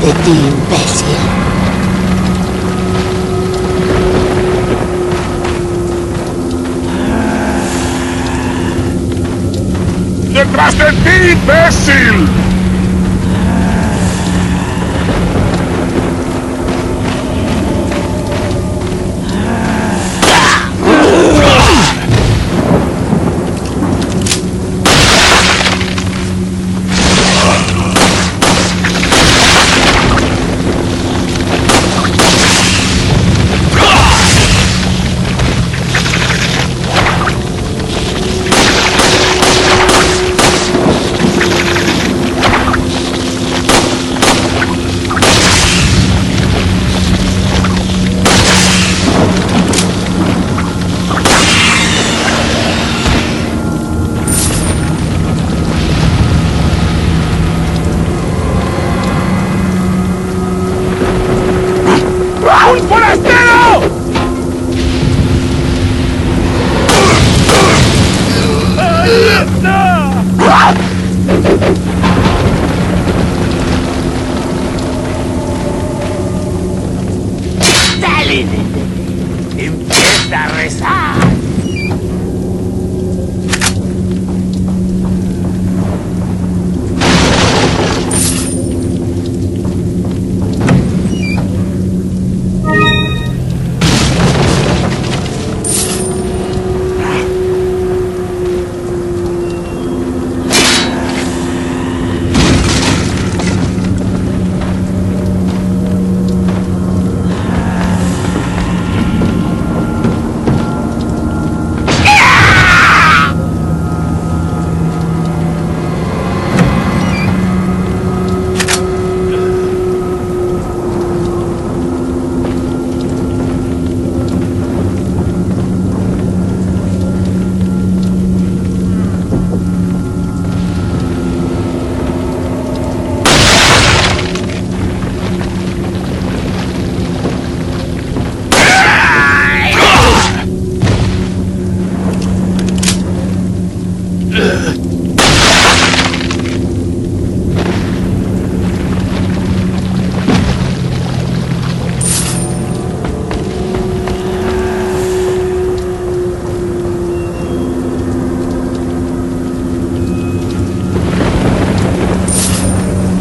Redeem Bessie. The bastard Bessie!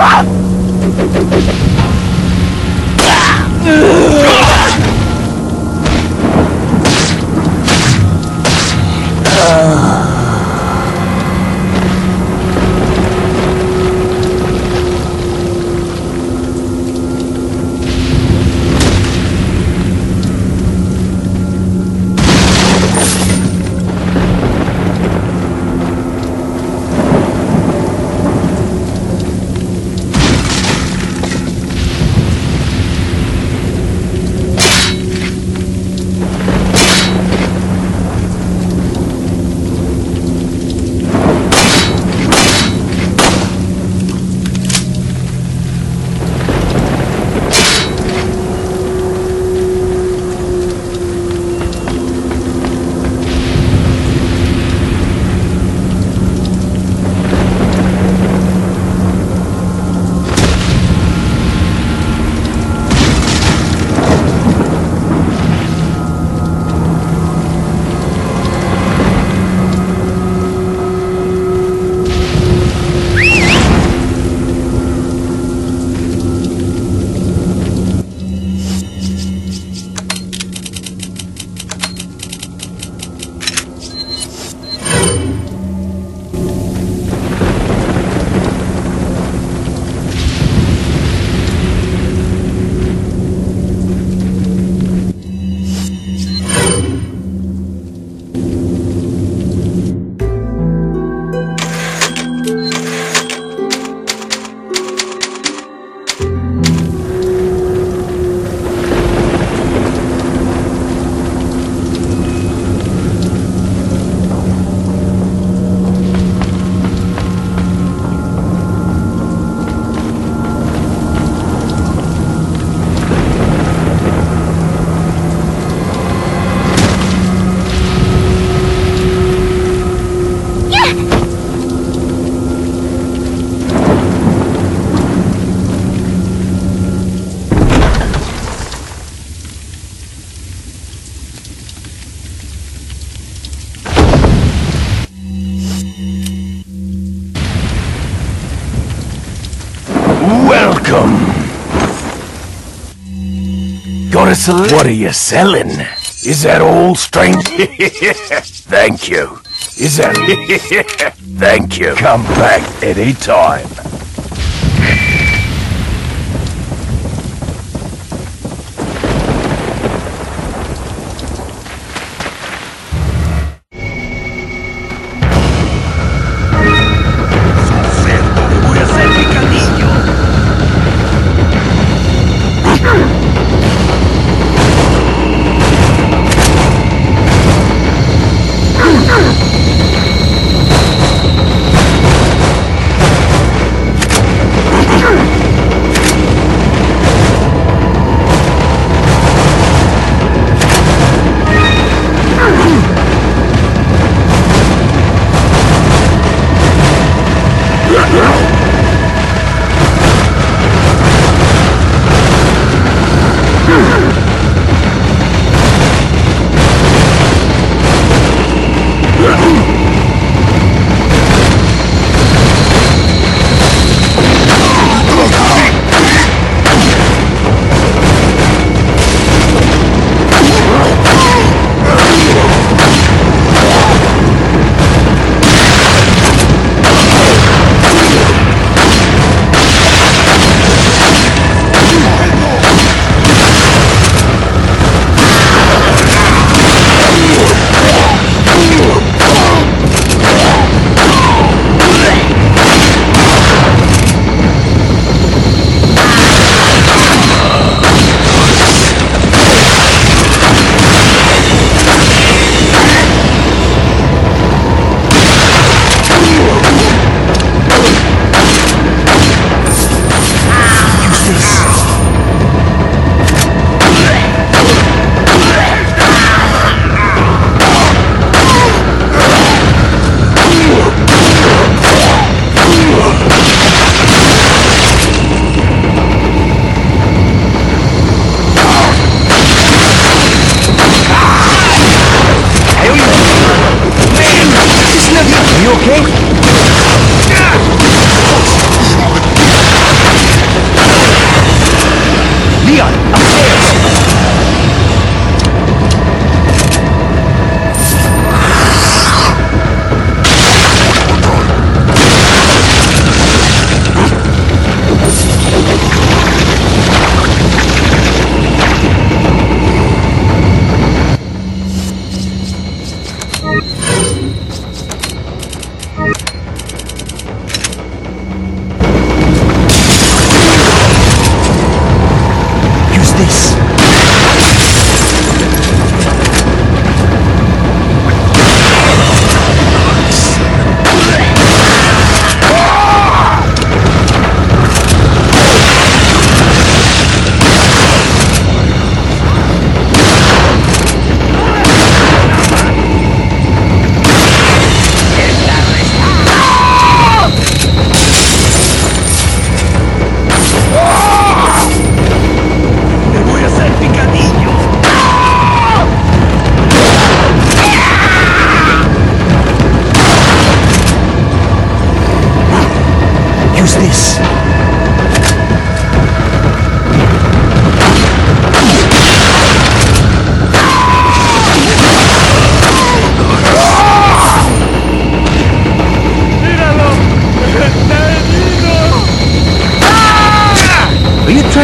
Ah! Welcome. Got a salute? What are you selling? Is that all, strange? Thank you. Is that... Thank you. Come back anytime.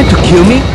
trying to kill me?